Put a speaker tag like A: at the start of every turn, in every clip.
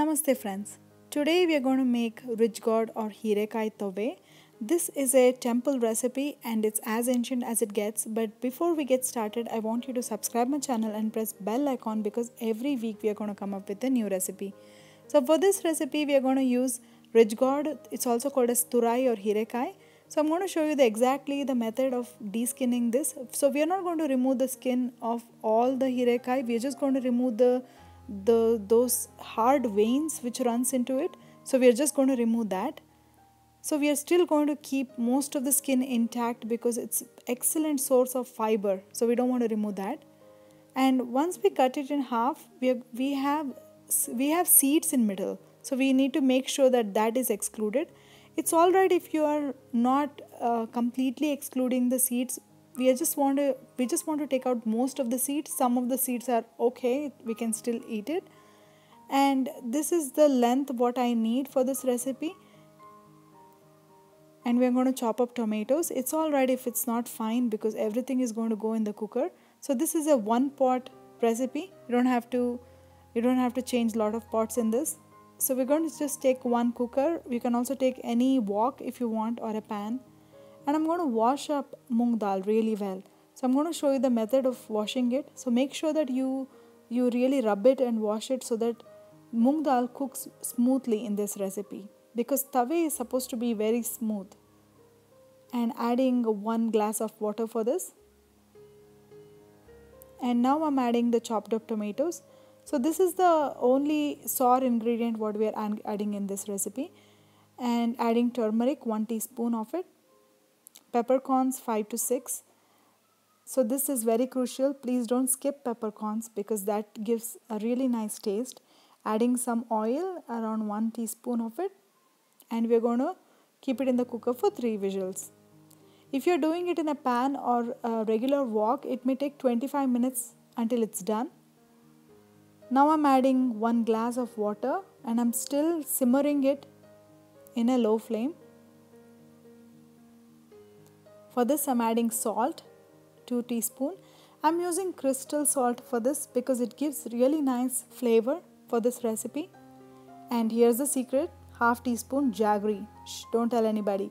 A: Namaste friends. Today we are going to make ridge gourd or hirekai tove. This is a temple recipe and it's as ancient as it gets. But before we get started, I want you to subscribe my channel and press bell icon because every week we are going to come up with a new recipe. So for this recipe, we are going to use ridge gourd. It's also called as turai or hirekai. So I'm going to show you the exactly the method of deskinning this. So we are not going to remove the skin of all the hirekai. We are just going to remove the the those hard veins which runs into it. So we are just going to remove that. So we are still going to keep most of the skin intact because it's excellent source of fiber. So we don't want to remove that. And once we cut it in half we have, we have we have seeds in middle. So we need to make sure that that is excluded. It's all right if you are not uh, completely excluding the seeds we just want to we just want to take out most of the seeds. Some of the seeds are okay we can still eat it. And this is the length what I need for this recipe. And we're going to chop up tomatoes. It's all right if it's not fine because everything is going to go in the cooker. So this is a one pot recipe. You don't have to you don't have to change a lot of pots in this. So we're going to just take one cooker. You can also take any wok if you want or a pan and I'm going to wash up mung dal really well. So I'm going to show you the method of washing it. So make sure that you you really rub it and wash it so that mung dal cooks smoothly in this recipe because tove is supposed to be very smooth. And adding one glass of water for this. And now I'm adding the chopped up tomatoes. So this is the only sour ingredient what we are adding in this recipe and adding turmeric 1 teaspoon of it peppercorns 5 to 6 so this is very crucial. Please don't skip peppercorns because that gives a really nice taste. Adding some oil around 1 teaspoon of it. And we're going to keep it in the cooker for 3 whistles if you're doing it in a pan or a regular wok it may take 25 minutes until it's done. Now I'm adding 1 glass of water and I'm still simmering it in a low flame for this I'm adding salt, 2 teaspoon. I'm using crystal salt for this because it gives really nice flavor for this recipe. And here's the secret, half teaspoon jaggery. Shh, don't tell anybody.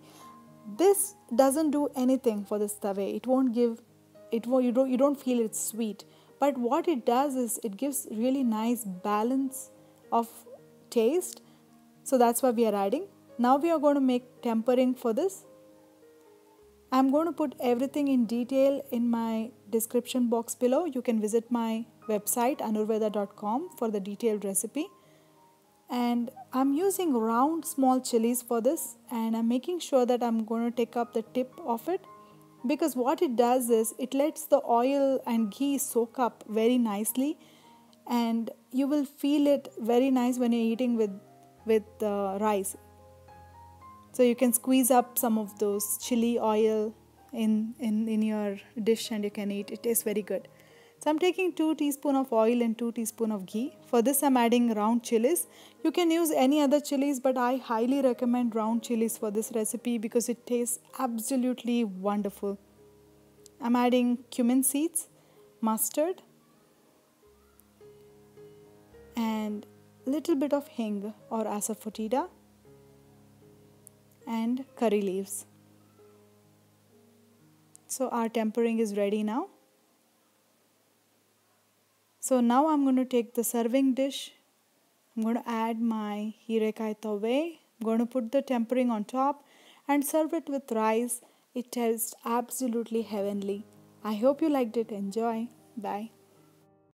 A: This doesn't do anything for this tove. It won't give it won't, you don't you don't feel it's sweet. But what it does is it gives really nice balance of taste. So that's why we are adding. Now we are going to make tempering for this. I'm going to put everything in detail in my description box below. You can visit my website anurveda.com for the detailed recipe. And I'm using round small chilies for this and I'm making sure that I'm going to take up the tip of it because what it does is it lets the oil and ghee soak up very nicely and you will feel it very nice when you're eating with with uh, rice so you can squeeze up some of those chili oil in, in, in your dish and you can eat. It tastes very good. So I'm taking 2 teaspoon of oil and 2 teaspoon of ghee. For this I'm adding round chilies. You can use any other chilies but I highly recommend round chilies for this recipe because it tastes absolutely wonderful. I'm adding cumin seeds, mustard and little bit of hing or asafoetida and curry leaves. So our tempering is ready now. So now I'm going to take the serving dish. I'm going to add my hirekai tove. I'm going to put the tempering on top and serve it with rice. It tastes absolutely heavenly. I hope you liked it. Enjoy. Bye.